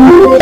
you